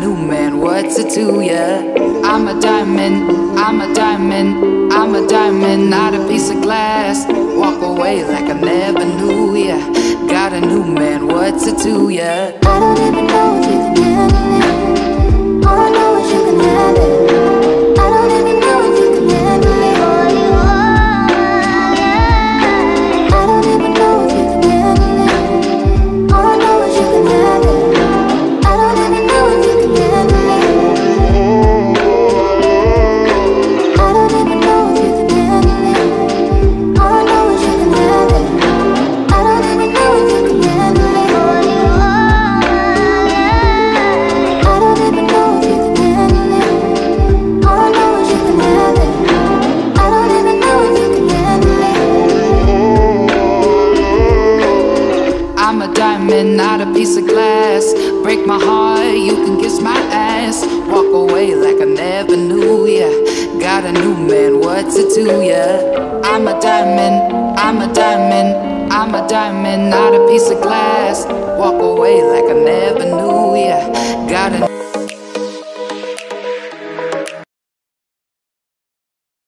new man what's it to ya? yeah. I'm a diamond, I'm a diamond, I'm a diamond, not a piece of glass. Walk away like I never knew, yeah. Got a new man what's it to ya? yeah. I don't even know if you can diamond, not a piece of glass. Break my heart, you can kiss my ass. Walk away like I never knew ya. Got a new man, what's it to ya? I'm a diamond, I'm a diamond, I'm a diamond, not a piece of glass.